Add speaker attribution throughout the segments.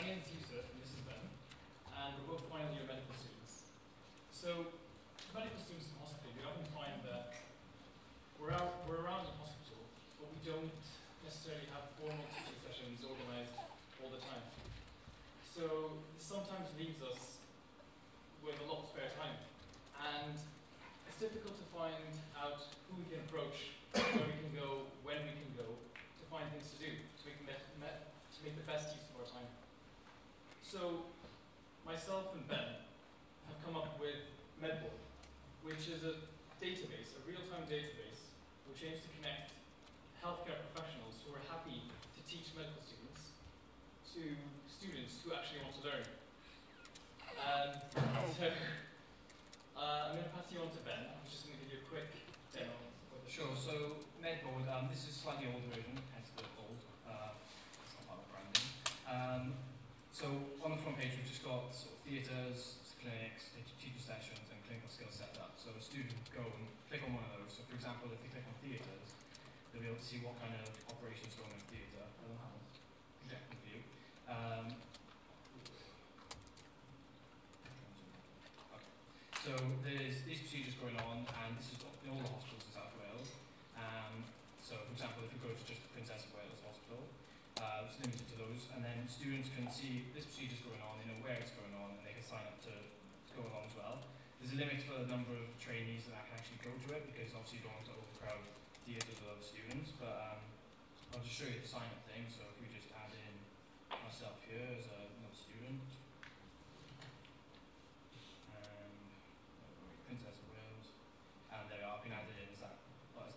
Speaker 1: my name is Yousef, and this is Ben, and we're both final year medical students. So, medical students in hospital, we often find that we're, out, we're around the hospital, but we don't necessarily have formal teaching sessions organized all the time. So, this sometimes leaves us with a lot of spare time, and it's difficult to find out who we can approach, where we can go, when we can go, to find things to do, to make, to make the best use so, myself and Ben have come up with Medboard, which is a database, a real-time database, which aims to connect healthcare professionals who are happy to teach medical students to students who actually want to learn. So, uh, I'm going to pass you on to Ben. I'm just going to give you a quick demo.
Speaker 2: Sure, so Medboard, um, this is slightly older version, hence the old. Uh, it's not part of branding. Um, so on the front page, we've just got sort of theatres, clinics, teacher sessions, and clinical skills set up. So a student can go and click on one of those. So for example, if they click on theatres, they'll be able to see what kind of operations going on in theatre. Don't have a projector view. Um. So there's these procedures going on, and this is in all the hospitals in South Wales. Um, so, for example, if you go to just the Princess of Wales Hospital, uh, it's limited to those, and then students can see this procedure's going on, they know where it's going on, and they can sign up to, to go along as well. There's a limit for the number of trainees that I can actually go to it, because obviously you don't want to overcrowd with other students, but um, I'll just show you the sign-up thing, so if we just add in myself here as a, another student, um, Princess of Wales, and there are been added in that,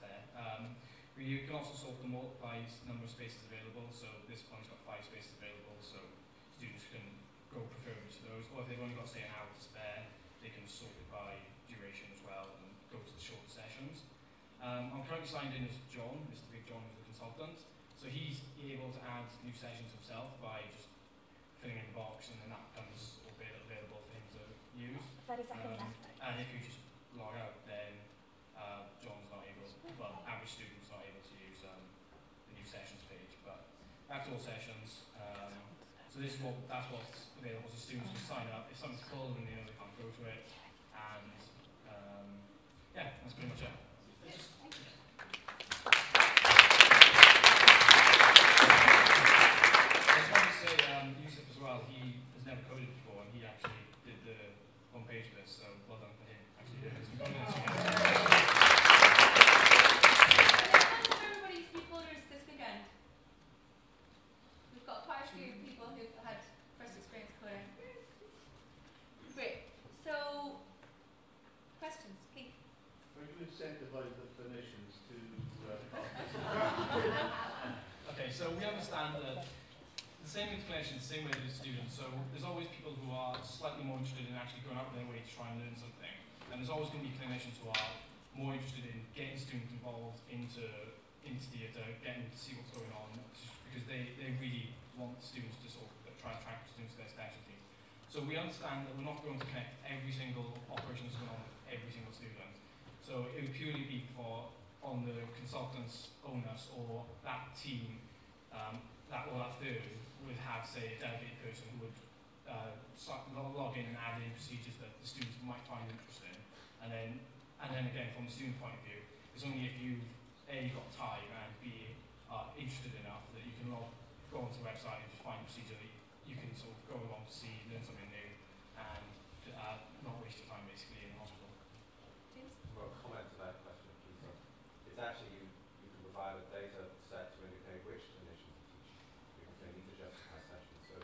Speaker 2: there. Um, we can also sort them all by number of spaces available, so this one's got five spaces available, so students can go preferably to those, or if they've only got, say, an hour to spare, they can sort it by duration as well and go to the shorter sessions. Um, I'm currently signed in as John, Mr. Big John is the consultant, so he's able to add new sessions himself by just filling in the box and then that becomes available for him to use.
Speaker 3: 30 seconds
Speaker 2: Um,
Speaker 3: left.
Speaker 2: And if you just log out, then uh, John's not able, well, average student's not able to use um, the new sessions page. But that's all sessions. Um, so this is what that's what's available. Students can sign up. If something's full, then they know they can't go to it. And um, yeah, that's pretty much it. I just want to say, um, Yousef as well, he has never coded before and he actually did the one page of this, so well done for him. Actually, doing some confidence again.
Speaker 4: everybody's people orders this weekend? We've got quite a few people who've had first experience coding. Great. So, questions? Keith?
Speaker 5: Incentivise the clinicians to uh,
Speaker 2: Okay, so we understand that the same with clinicians, the same way with students. So there's always people who are slightly more interested in actually going out of their way to try and learn something. And there's always going to be clinicians who are more interested in getting students involved into into theatre, getting to see what's going on, because they, they really want students to sort of try and attract students to their specialty. So we understand that we're not going to connect every single operation that's going on with every single student. So it would purely be for on the consultant's onus or that team, um, that or that third would have, say, a dedicated person who would uh, log in and add in procedures that the students might find interesting. And then, and then again, from the student point of view, it's only if you've A, got time and B, are interested enough that you can log, go onto the website and just find a procedure that you can sort of go along to see, learn something new, and uh, not waste your time basically in hospital.
Speaker 4: James?
Speaker 6: Well, comment to that question, Keith. It's actually you, you can provide a data set to indicate which clinicians to teach. Because they need to justify sessions. So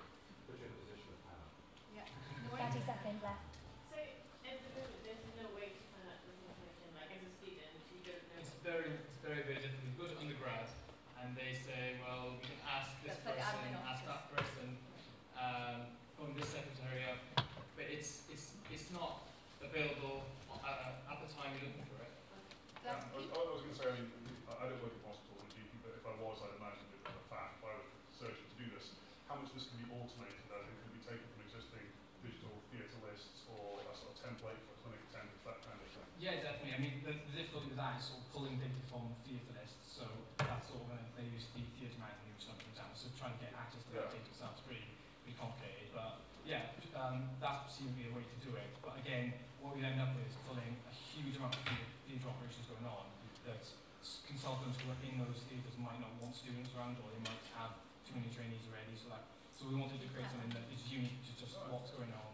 Speaker 6: put you in a position of power.
Speaker 4: Yeah.
Speaker 3: 30 seconds left.
Speaker 7: So, at the moment, there's no way to find out this information, like as a student, you don't know.
Speaker 1: It's very, it's very, very difficult. You go to undergrad and they say, well, we can ask this
Speaker 4: That's
Speaker 1: person,
Speaker 4: admin
Speaker 1: ask that person, um, phone this secretary up, but it's, it's, it's not available uh, at the time you're looking
Speaker 8: Um, I,
Speaker 4: Keith?
Speaker 8: I was going to say, I mean, I I don't work in hospital a GP, but if I was, I'd imagine it as a fact, if I was surgeon to do this, how much of this can be automated, as in can be taken from existing digital theatre lists or a sort of template for clinic attendance, that kind of thing.
Speaker 2: Yeah, definitely. I mean, the, the difficulty with that is sort of pulling data from theatre lists. So that's sort of, uh, they use the theatre magazine or something, for example, so trying to get access to that
Speaker 8: Yeah.
Speaker 2: data is pretty, pretty complicated. But yeah, um, that's presumably a way to do it. But again, what we end up with is pulling a huge amount of theatre theatre operations going on that s- consultants who are in those theatres might not want students around or they might have too many trainees already. So that so we wanted to create something that is unique to just what's going on